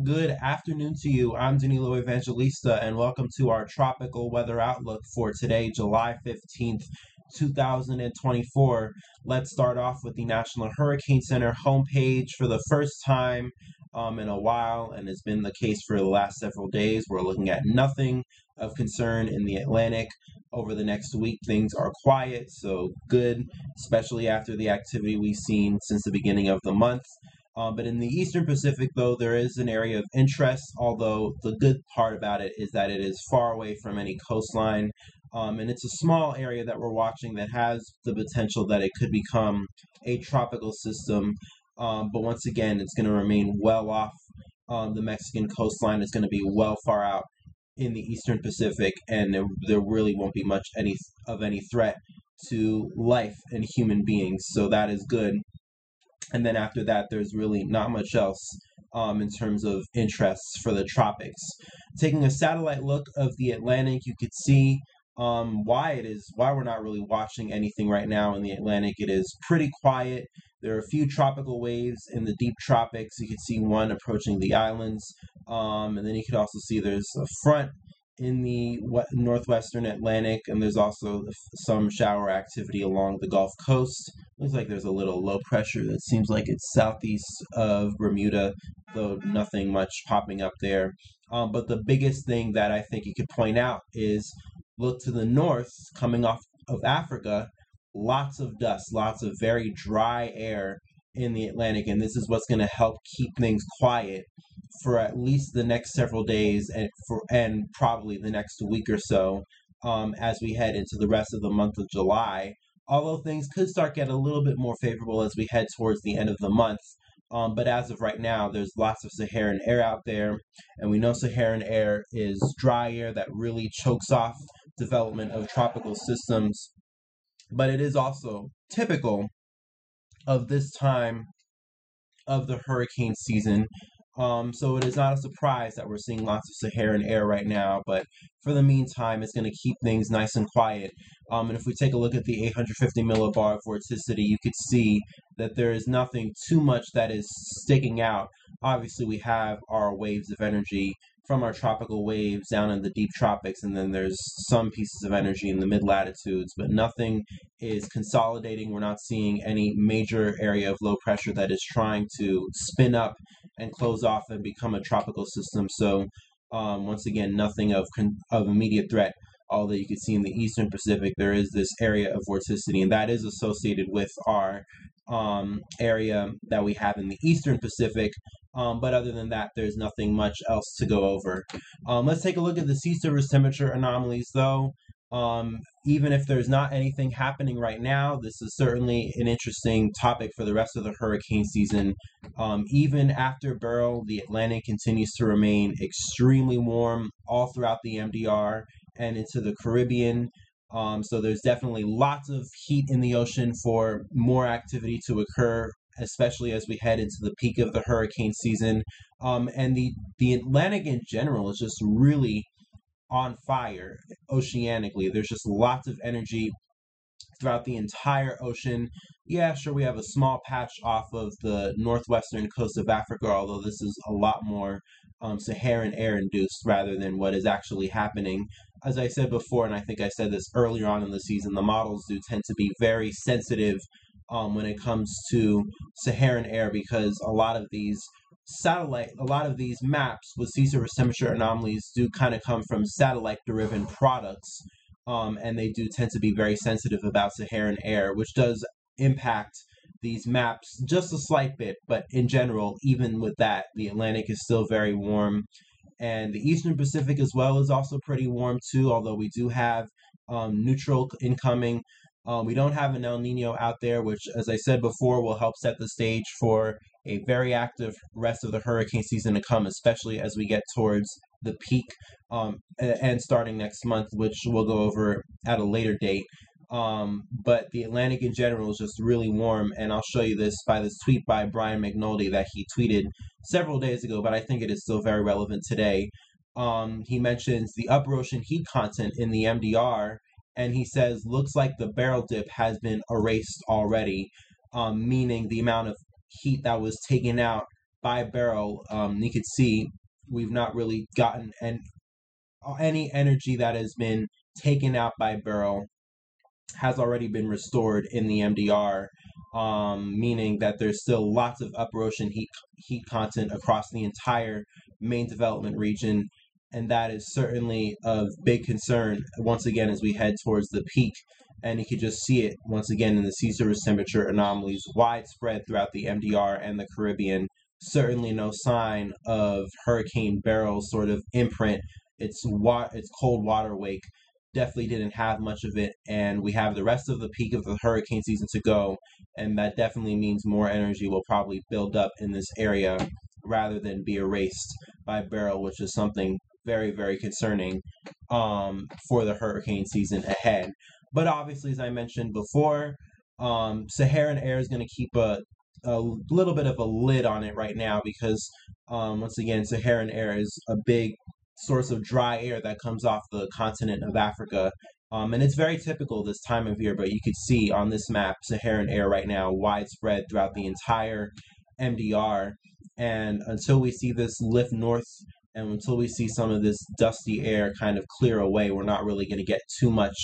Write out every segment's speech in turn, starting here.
Good afternoon to you. I'm Danilo Evangelista, and welcome to our tropical weather outlook for today, July 15th, 2024. Let's start off with the National Hurricane Center homepage for the first time um, in a while, and it's been the case for the last several days. We're looking at nothing of concern in the Atlantic. Over the next week, things are quiet, so good, especially after the activity we've seen since the beginning of the month. Um, but in the Eastern Pacific, though, there is an area of interest, although the good part about it is that it is far away from any coastline. Um, and it's a small area that we're watching that has the potential that it could become a tropical system. Um, but once again, it's going to remain well off um, the Mexican coastline. It's going to be well far out in the Eastern Pacific, and there, there really won't be much any of any threat to life and human beings. So that is good and then after that, there's really not much else um, in terms of interests for the tropics. Taking a satellite look of the Atlantic, you could see um, why it is why we're not really watching anything right now in the Atlantic. It is pretty quiet. There are a few tropical waves in the deep tropics. You can see one approaching the islands, um, and then you could also see there's a front in the northwestern Atlantic, and there's also some shower activity along the Gulf Coast. Looks like there's a little low pressure that seems like it's southeast of Bermuda, though nothing much popping up there. Um, but the biggest thing that I think you could point out is look to the north, coming off of Africa, lots of dust, lots of very dry air in the Atlantic, and this is what's going to help keep things quiet for at least the next several days and for and probably the next week or so um, as we head into the rest of the month of July. Although things could start getting a little bit more favorable as we head towards the end of the month. Um, but as of right now, there's lots of Saharan air out there, and we know Saharan air is dry air that really chokes off development of tropical systems. But it is also typical of this time of the hurricane season um, so it is not a surprise that we're seeing lots of Saharan air right now, but for the meantime, it's going to keep things nice and quiet. Um, and if we take a look at the 850 millibar vorticity, you could see that there is nothing too much that is sticking out. Obviously, we have our waves of energy from our tropical waves down in the deep tropics, and then there's some pieces of energy in the mid latitudes, but nothing is consolidating. We're not seeing any major area of low pressure that is trying to spin up and close off and become a tropical system. So, um, once again, nothing of of immediate threat. Although you can see in the eastern Pacific, there is this area of vorticity, and that is associated with our um, area that we have in the eastern Pacific, um, but other than that, there's nothing much else to go over. Um, let's take a look at the sea surface temperature anomalies, though. Um, even if there's not anything happening right now, this is certainly an interesting topic for the rest of the hurricane season. Um, even after Beryl, the Atlantic continues to remain extremely warm all throughout the MDR and into the Caribbean. Um, so there's definitely lots of heat in the ocean for more activity to occur especially as we head into the peak of the hurricane season. Um, and the, the Atlantic in general is just really on fire oceanically. There's just lots of energy throughout the entire ocean. Yeah, sure, we have a small patch off of the northwestern coast of Africa, although this is a lot more um, Saharan air induced rather than what is actually happening. As I said before, and I think I said this earlier on in the season, the models do tend to be very sensitive um, when it comes to Saharan air because a lot of these satellite, a lot of these maps with sea surface temperature anomalies do kind of come from satellite driven products. Um, and they do tend to be very sensitive about Saharan air, which does impact these maps just a slight bit. But in general, even with that, the Atlantic is still very warm. And the Eastern Pacific as well is also pretty warm too, although we do have um, neutral incoming. Um, we don't have an El Nino out there, which, as I said before, will help set the stage for a very active rest of the hurricane season to come, especially as we get towards the peak um, and starting next month, which we'll go over at a later date. Um, but the Atlantic in general is just really warm, and I'll show you this by this tweet by Brian McNoldy that he tweeted several days ago, but I think it is still very relevant today. Um, he mentions the upper ocean heat content in the MDR and he says looks like the Beryl dip has been erased already, um, meaning the amount of heat that was taken out by Beryl, um, you could see we've not really gotten an, any energy that has been taken out by Beryl has already been restored in the MDR, um, meaning that there's still lots of upper ocean heat heat content across the entire main development region, and that is certainly of big concern once again as we head towards the peak. And you can just see it once again in the sea surface temperature anomalies widespread throughout the MDR and the Caribbean. Certainly no sign of Hurricane Beryl's sort of imprint. It's wa- it's cold water wake definitely didn't have much of it, and we have the rest of the peak of the hurricane season to go, and that definitely means more energy will probably build up in this area rather than be erased by Beryl, which is something very, very concerning um, for the hurricane season ahead. But obviously, as I mentioned before, um, Saharan air is going to keep a, a little bit of a lid on it right now because, um, once again, Saharan air is a big source of dry air that comes off the continent of Africa. Um, and it's very typical this time of year, but you could see on this map Saharan air right now widespread throughout the entire MDR. And until we see this lift north and until we see some of this dusty air kind of clear away, we're not really going to get too much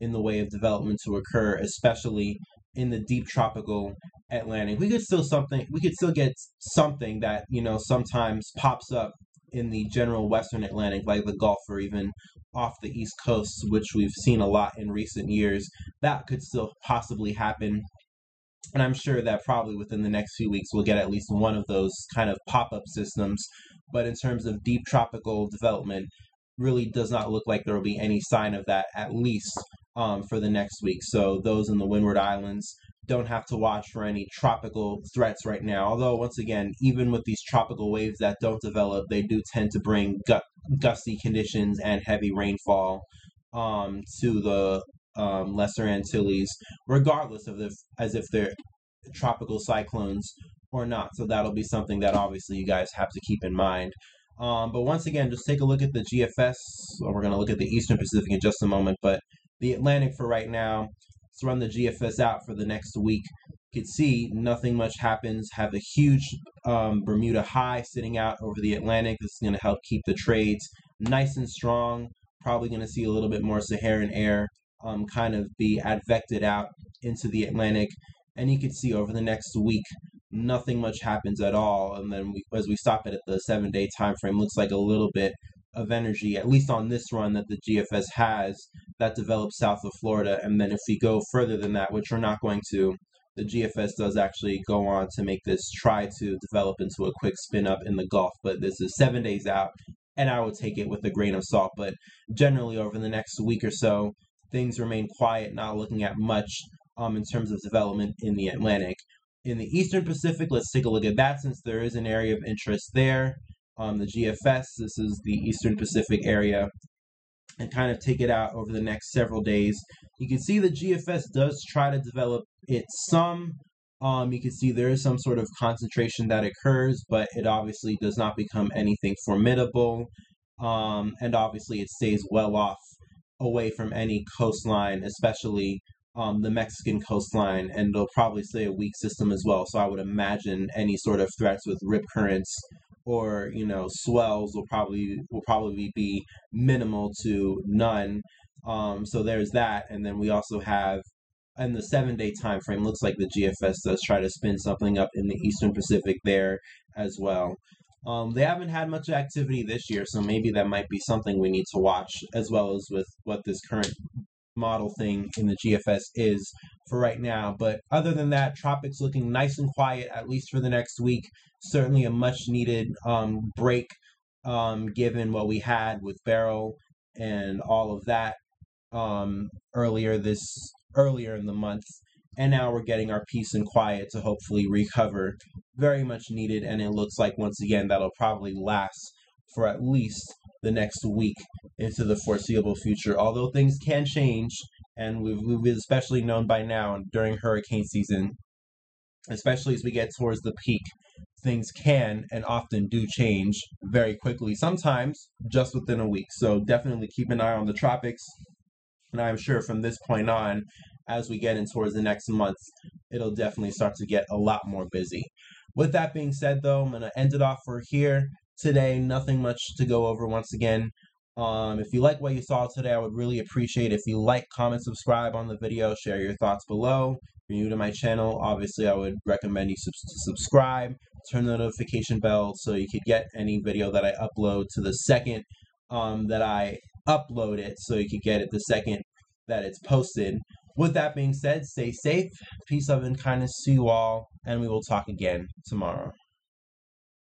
in the way of development to occur, especially in the deep tropical Atlantic. We could still something we could still get something that, you know, sometimes pops up in the general western Atlantic, like the Gulf or even off the East Coast, which we've seen a lot in recent years, that could still possibly happen. And I'm sure that probably within the next few weeks we'll get at least one of those kind of pop up systems. But in terms of deep tropical development, really does not look like there will be any sign of that at least um, for the next week. So those in the Windward Islands don't have to watch for any tropical threats right now. Although, once again, even with these tropical waves that don't develop, they do tend to bring gu- gusty conditions and heavy rainfall um, to the um, Lesser Antilles, regardless of if as if they're tropical cyclones or not. So that'll be something that obviously you guys have to keep in mind. Um, but once again, just take a look at the GFS. We're going to look at the Eastern Pacific in just a moment, but the Atlantic for right now Let's run the GFS out for the next week. You can see nothing much happens. Have a huge um, Bermuda high sitting out over the Atlantic. This is going to help keep the trades nice and strong. Probably going to see a little bit more Saharan air um, kind of be advected out into the Atlantic. And you can see over the next week, nothing much happens at all. And then we, as we stop it at the seven day time frame, looks like a little bit of energy, at least on this run that the GFS has, that develops south of Florida. And then if we go further than that, which we're not going to, the GFS does actually go on to make this try to develop into a quick spin up in the Gulf. But this is seven days out, and I would take it with a grain of salt. But generally, over the next week or so, things remain quiet, not looking at much um, in terms of development in the Atlantic. In the Eastern Pacific, let's take a look at that since there is an area of interest there um, the GFS. This is the Eastern Pacific area, and kind of take it out over the next several days. You can see the GFS does try to develop it some. Um, you can see there is some sort of concentration that occurs, but it obviously does not become anything formidable. Um, and obviously, it stays well off away from any coastline, especially um, the Mexican coastline, and they'll probably stay a weak system as well. So I would imagine any sort of threats with rip currents or you know swells will probably will probably be minimal to none. Um, so there's that, and then we also have in the seven day time frame. Looks like the GFS does try to spin something up in the Eastern Pacific there as well. Um, they haven't had much activity this year, so maybe that might be something we need to watch, as well as with what this current model thing in the GFS is for right now. But other than that, Tropics looking nice and quiet, at least for the next week. Certainly a much needed um, break um, given what we had with Beryl and all of that um, earlier this earlier in the month. And now we're getting our peace and quiet to hopefully recover. Very much needed, and it looks like once again that'll probably last for at least the next week into the foreseeable future. Although things can change, and we've, we've especially known by now during hurricane season, especially as we get towards the peak, things can and often do change very quickly, sometimes just within a week. So definitely keep an eye on the tropics. And I'm sure from this point on, as we get in towards the next month, it'll definitely start to get a lot more busy. With that being said, though, I'm going to end it off for here today. Nothing much to go over once again. Um, if you like what you saw today, I would really appreciate if you like, comment, subscribe on the video, share your thoughts below. If you're new to my channel, obviously I would recommend you sub- subscribe, turn the notification bell so you could get any video that I upload to the second um, that I upload it, so you could get it the second that it's posted. With that being said, stay safe, peace, love, and kindness to you all, and we will talk again tomorrow.